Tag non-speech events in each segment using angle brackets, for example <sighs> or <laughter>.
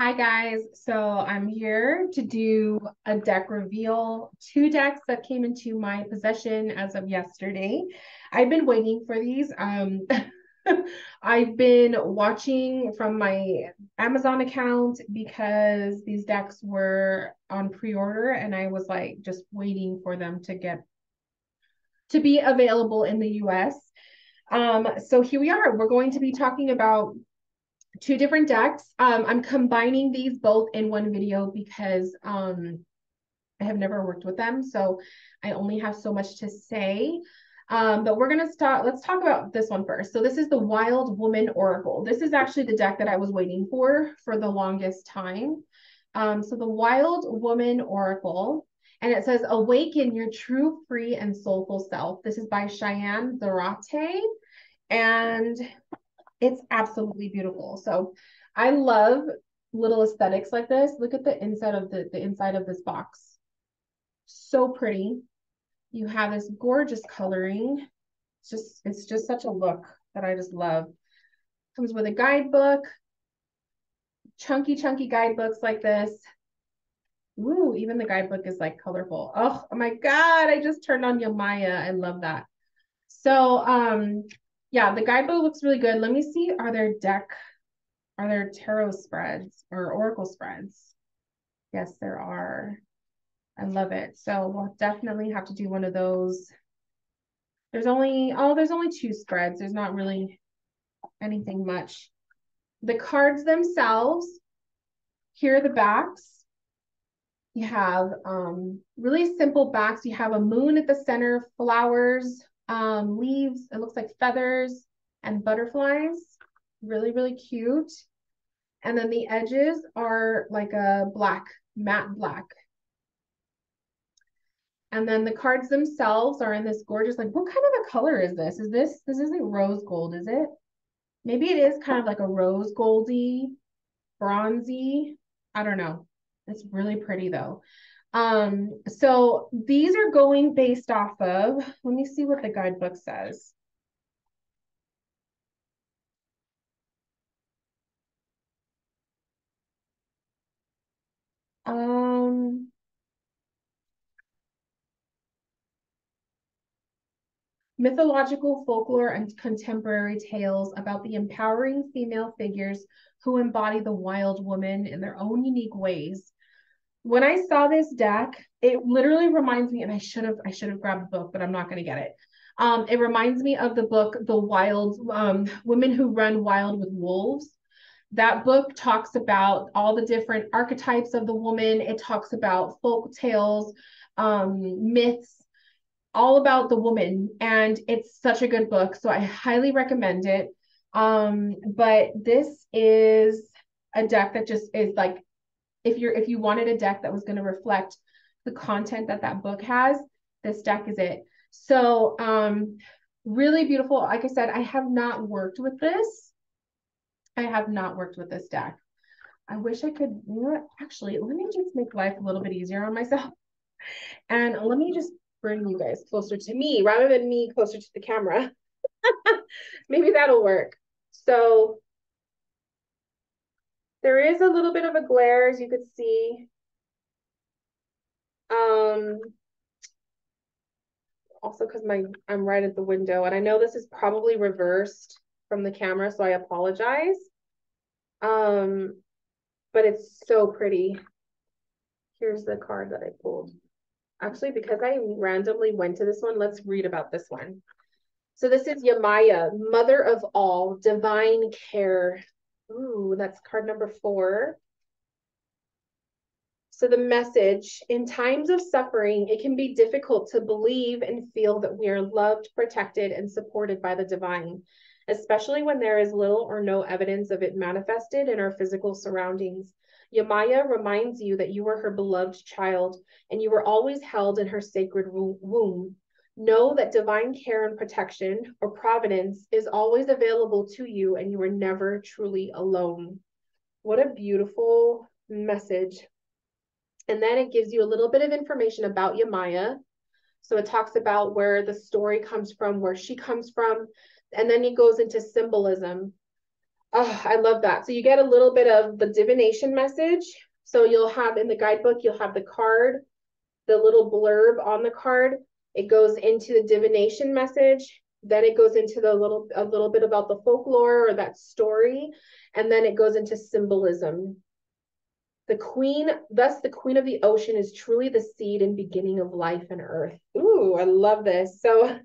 Hi guys, so I'm here to do a deck reveal. Two decks that came into my possession as of yesterday. I've been waiting for these. Um, <laughs> I've been watching from my Amazon account because these decks were on pre-order and I was like just waiting for them to get to be available in the US. Um, so here we are. We're going to be talking about two different decks. Um, I'm combining these both in one video because um, I have never worked with them. So I only have so much to say. Um, but we're going to start. Let's talk about this one first. So this is the Wild Woman Oracle. This is actually the deck that I was waiting for for the longest time. Um, so the Wild Woman Oracle. And it says, awaken your true, free, and soulful self. This is by Cheyenne Zarate. And it's absolutely beautiful. So I love little aesthetics like this. Look at the inside of the, the inside of this box. So pretty. You have this gorgeous coloring. It's just, it's just such a look that I just love. Comes with a guidebook, chunky, chunky guidebooks like this. Ooh, even the guidebook is like colorful. Oh, oh my God, I just turned on Yemaya. I love that. So um, yeah, the guidebook looks really good. Let me see, are there deck, are there tarot spreads or oracle spreads? Yes, there are. I love it. So we'll definitely have to do one of those. There's only, oh, there's only two spreads. There's not really anything much. The cards themselves, here are the backs. You have um, really simple backs. You have a moon at the center, flowers, um, leaves, it looks like feathers and butterflies. Really, really cute. And then the edges are like a black, matte black. And then the cards themselves are in this gorgeous, like, what kind of a color is this? Is this, this isn't rose gold, is it? Maybe it is kind of like a rose goldy, bronzy. I don't know. It's really pretty though. Um, so these are going based off of, let me see what the guidebook says. Um, mythological folklore and contemporary tales about the empowering female figures who embody the wild woman in their own unique ways when I saw this deck, it literally reminds me, and I should have I should have grabbed the book, but I'm not going to get it. Um, it reminds me of the book The Wild um, Women Who Run Wild with Wolves. That book talks about all the different archetypes of the woman. It talks about folk tales, um, myths, all about the woman, and it's such a good book. So I highly recommend it. Um, but this is a deck that just is like if you're if you wanted a deck that was going to reflect the content that that book has, this deck is it. So um, really beautiful. Like I said, I have not worked with this. I have not worked with this deck. I wish I could, you know actually, let me just make life a little bit easier on myself. <laughs> And let me just bring you guys closer to me rather than me closer to the camera. <laughs> Maybe that'll work. So there is a little bit of a glare, as you could see. Um, also because my I'm right at the window, and I know this is probably reversed from the camera, so I apologize. Um, but it's so pretty. Here's the card that I pulled. Actually, because I randomly went to this one, let's read about this one. So this is Yemaya, mother of all, divine care, Ooh, that's card number four. So the message, in times of suffering, it can be difficult to believe and feel that we are loved, protected, and supported by the divine, especially when there is little or no evidence of it manifested in our physical surroundings. Yemaya reminds you that you are her beloved child and you were always held in her sacred womb. Know that divine care and protection or providence is always available to you and you are never truly alone. What a beautiful message. And then it gives you a little bit of information about Yemaya. So it talks about where the story comes from, where she comes from, and then it goes into symbolism. Oh, I love that. So you get a little bit of the divination message. So you'll have in the guidebook, you'll have the card, the little blurb on the card. It goes into the divination message. Then it goes into the little a little bit about the folklore or that story, and then it goes into symbolism. The queen, thus the queen of the ocean is truly the seed and beginning of life and earth. Ooh, I love this. So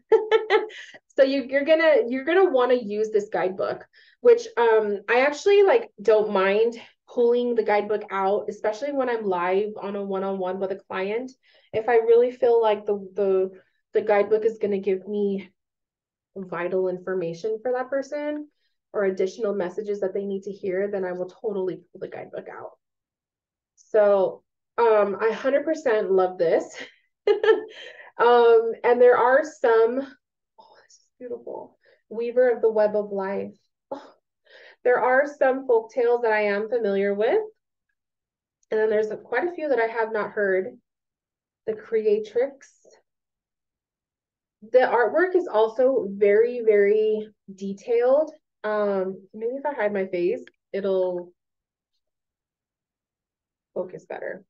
<laughs> so you, you're gonna you're gonna want to use this guidebook, which um I actually like don't mind pulling the guidebook out, especially when I'm live on a one-on-one with a client. If I really feel like the the the guidebook is gonna give me vital information for that person or additional messages that they need to hear, then I will totally pull the guidebook out. So um, I 100% love this. <laughs> um, and there are some, oh, this is beautiful. Weaver of the Web of Life. Oh, there are some folk tales that I am familiar with. And then there's a, quite a few that I have not heard. The Creatrix, the artwork is also very, very detailed. Um, maybe if I hide my face, it'll focus better.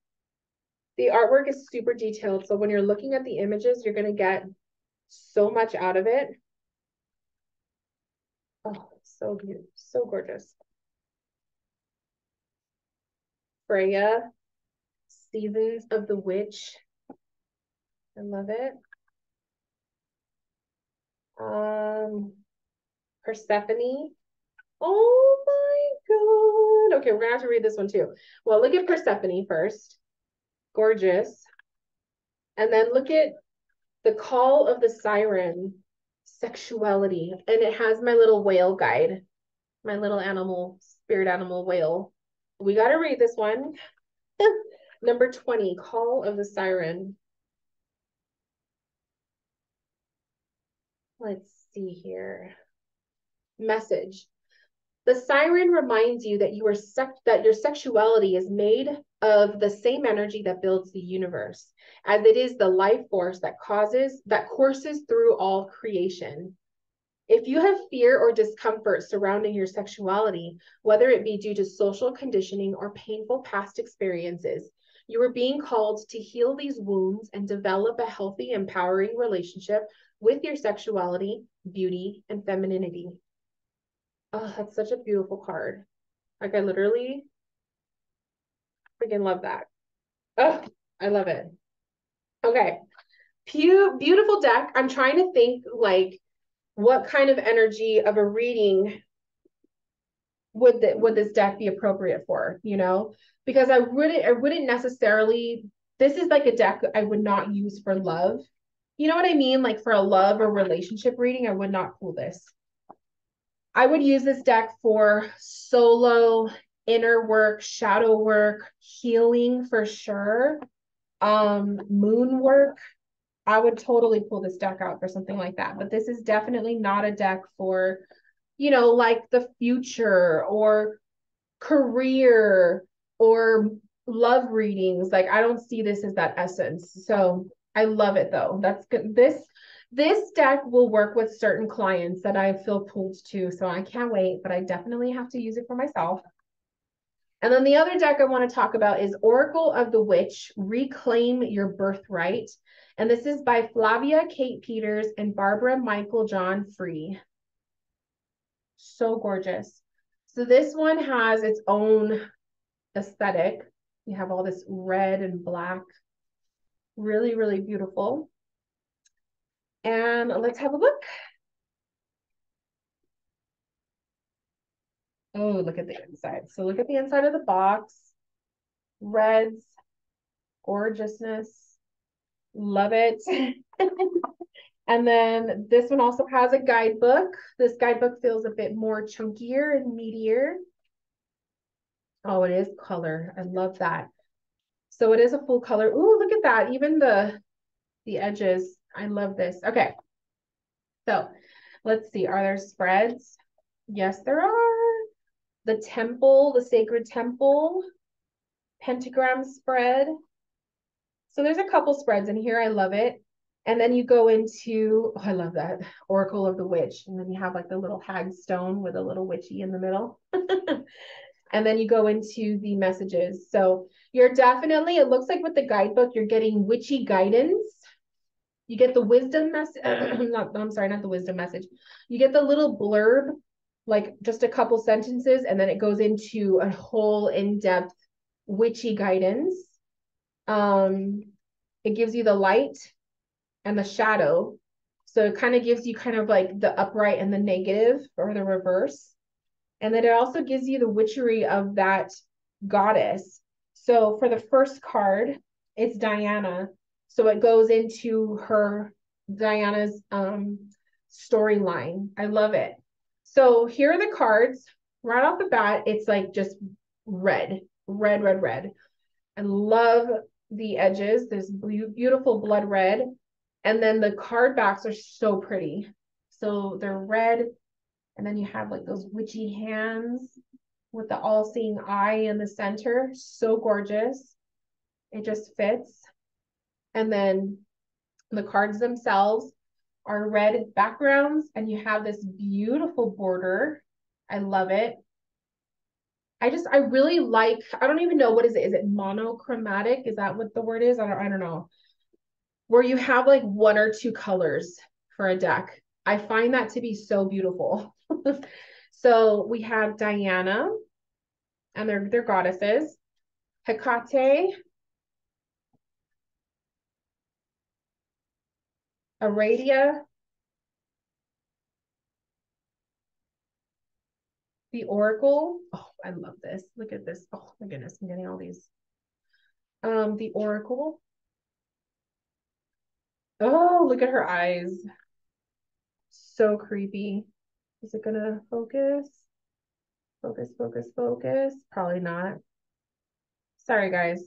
The artwork is super detailed. So when you're looking at the images, you're going to get so much out of it. Oh, so beautiful, so gorgeous. Freya, Seasons of the Witch. I love it. Um, Persephone. Oh my God. Okay, we're gonna have to read this one too. Well, look at Persephone first. Gorgeous. And then look at the call of the siren, sexuality. And it has my little whale guide, my little animal, spirit animal whale. We got to read this one. <laughs> Number 20, call of the siren. Let's see here. Message. The siren reminds you that you are sec- that your sexuality is made of the same energy that builds the universe, as it is the life force that causes that courses through all creation. If you have fear or discomfort surrounding your sexuality, whether it be due to social conditioning or painful past experiences, you are being called to heal these wounds and develop a healthy, empowering relationship with your sexuality, beauty, and femininity. Oh, that's such a beautiful card. Like I literally freaking love that. Oh, I love it. Okay. Pew beautiful deck. I'm trying to think like what kind of energy of a reading would that would this deck be appropriate for, you know? Because I wouldn't I wouldn't necessarily this is like a deck I would not use for love you know what I mean? Like for a love or relationship reading, I would not pull this. I would use this deck for solo, inner work, shadow work, healing for sure. Um, moon work. I would totally pull this deck out for something like that. But this is definitely not a deck for, you know, like the future or career or love readings. Like I don't see this as that essence. So I love it though. That's good. This this deck will work with certain clients that I feel pulled to. So I can't wait, but I definitely have to use it for myself. And then the other deck I want to talk about is Oracle of the Witch, Reclaim Your Birthright. And this is by Flavia Kate Peters and Barbara Meiklejohn-Free. So gorgeous. So this one has its own aesthetic. You have all this red and black Really, really beautiful. And let's have a look. Oh, look at the inside. So look at the inside of the box. Reds, gorgeousness. Love it. <laughs> and then this one also has a guidebook. This guidebook feels a bit more chunkier and meatier. Oh, it is color. I love that. So it is a full color. Ooh, look at that. Even the, the edges. I love this. Okay. So let's see. Are there spreads? Yes, there are. The temple, the sacred temple, pentagram spread. So there's a couple spreads in here. I love it. And then you go into, oh, I love that, Oracle of the Witch. And then you have like the little hag stone with a little witchy in the middle. <laughs> and then you go into the messages. So you're definitely, it looks like with the guidebook, you're getting witchy guidance. You get the wisdom message. <clears throat> I'm sorry, not the wisdom message. You get the little blurb, like just a couple sentences, and then it goes into a whole in-depth witchy guidance. Um, it gives you the light and the shadow. So it kind of gives you kind of like the upright and the negative or the reverse. And then it also gives you the witchery of that goddess. So for the first card, it's Diana. So it goes into her Diana's um storyline. I love it. So here are the cards. Right off the bat, it's like just red, red, red, red. I love the edges. This beautiful blood red. And then the card backs are so pretty. So they're red. And then you have like those witchy hands with the all seeing eye in the center. So gorgeous. It just fits. And then the cards themselves are red backgrounds and you have this beautiful border. I love it. I just I really like I don't even know what is it is it monochromatic is that what the word is I don't I don't know where you have like one or two colors for a deck I find that to be so beautiful <laughs> so we have Diana and they're they're goddesses Hecate Aradia the Oracle. Oh, I love this. Look at this. Oh my goodness, I'm getting all these. Um, the Oracle. Oh, look at her eyes. So creepy. Is it gonna focus? Focus, focus, focus. Probably not. Sorry, guys.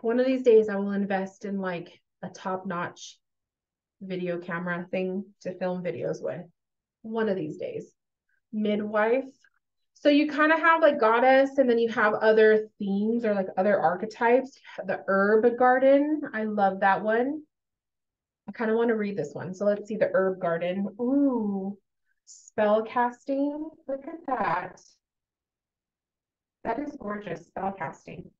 One of these days I will invest in like a top-notch video camera thing to film videos with. One of these days midwife. So you kind of have like goddess, and then you have other themes or like other archetypes. The herb garden, I love that one. I kind of want to read this one. So let's see the herb garden. Ooh, spell casting. Look at that. That is gorgeous, spell casting.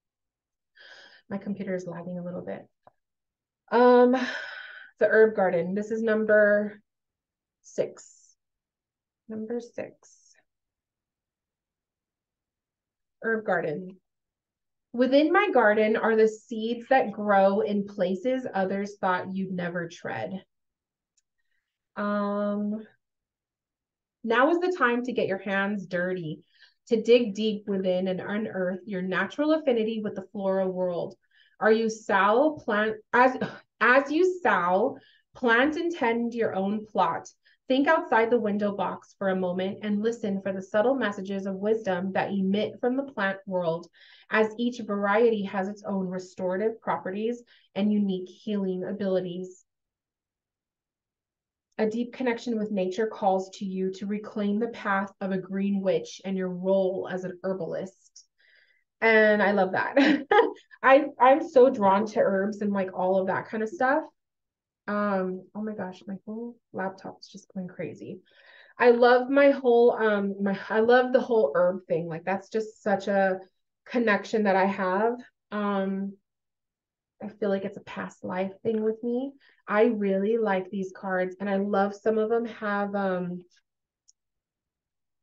My computer is lagging a little bit. Um, the herb garden. This is number six. Number six. Herb garden. Within my garden are the seeds that grow in places others thought you'd never tread. Um, now is the time to get your hands dirty, to dig deep within and unearth your natural affinity with the floral world. Are you sow plant as as you sow, plant and tend your own plot, Think outside the window box for a moment and listen for the subtle messages of wisdom that emit from the plant world, as each variety has its own restorative properties and unique healing abilities. A deep connection with nature calls to you to reclaim the path of a green witch and your role as an herbalist. And I love that. <laughs> I I'm so drawn to herbs and like all of that kind of stuff. Um, oh my gosh, my whole laptop is just going crazy. I love my whole um my I love the whole herb thing. Like that's just such a connection that I have. Um I feel like it's a past life thing with me. I really like these cards and I love some of them have um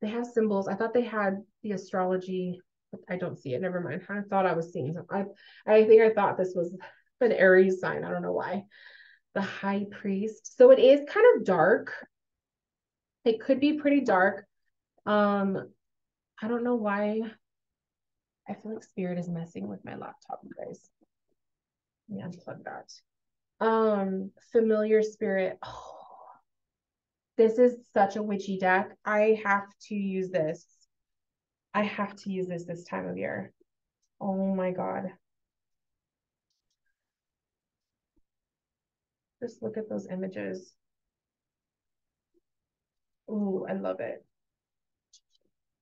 they have symbols. I thought they had the astrology. I don't see it. Never mind. I thought I was seeing some. I I think I thought this was an Aries sign. I don't know why the high priest. So it is kind of dark. It could be pretty dark. Um, I don't know why. I feel like spirit is messing with my laptop, you guys. Let me unplug that. Um, familiar spirit. Oh, <sighs> this is such a witchy deck. I have to use this. I have to use this this time of year. Oh my god. Just look at those images. Oh, I love it.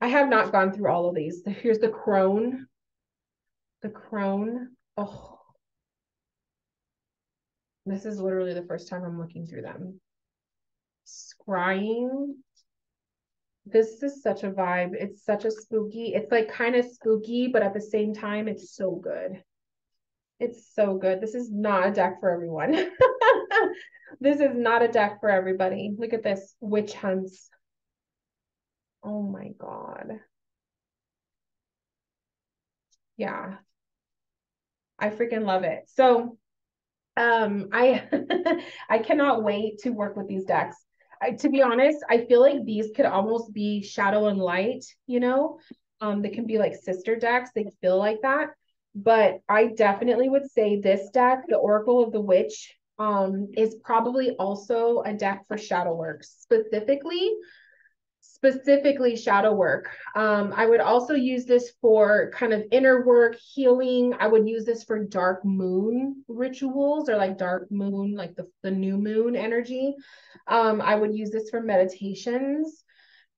I have not gone through all of these. Here's the crone. The crone. Oh. This is literally the first time I'm looking through them. Scrying. This is such a vibe. It's such a spooky. It's like kind of spooky, but at the same time, it's so good. It's so good. This is not a deck for everyone. <laughs> this is not a deck for everybody. Look at this. Witch hunts. Oh my God. Yeah. I freaking love it. So um I <laughs> I cannot wait to work with these decks. I, to be honest, I feel like these could almost be shadow and light, you know? Um, they can be like sister decks. They feel like that. But I definitely would say this deck, the Oracle of the Witch, um, is probably also a deck for shadow work, specifically specifically shadow work. Um, I would also use this for kind of inner work, healing. I would use this for dark moon rituals or like dark moon, like the, the new moon energy. Um, I would use this for meditations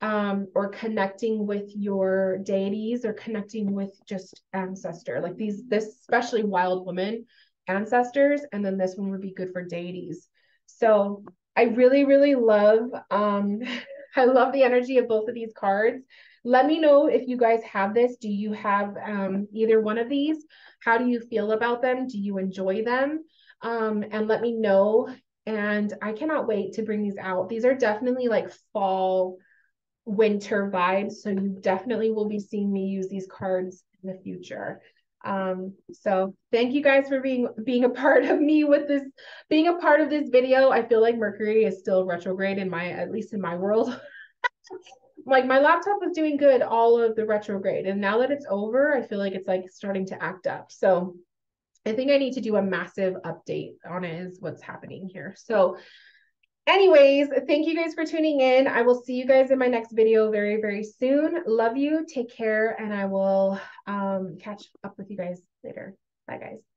um, or connecting with your deities or connecting with just ancestor. Like these, this especially wild woman ancestors, and then this one would be good for deities. So I really, really love um <laughs> I love the energy of both of these cards. Let me know if you guys have this. Do you have um, either one of these? How do you feel about them? Do you enjoy them? Um, and let me know. And I cannot wait to bring these out. These are definitely like fall, winter vibes. So you definitely will be seeing me use these cards in the future. Um, so thank you guys for being being a part of me with this, being a part of this video. I feel like Mercury is still retrograde in my, at least in my world. <laughs> like my laptop was doing good all of the retrograde. And now that it's over, I feel like it's like starting to act up. So I think I need to do a massive update on it is what's happening here. So anyways, thank you guys for tuning in. I will see you guys in my next video very, very soon. Love you. Take care. And I will um, catch up with you guys later. Bye, guys.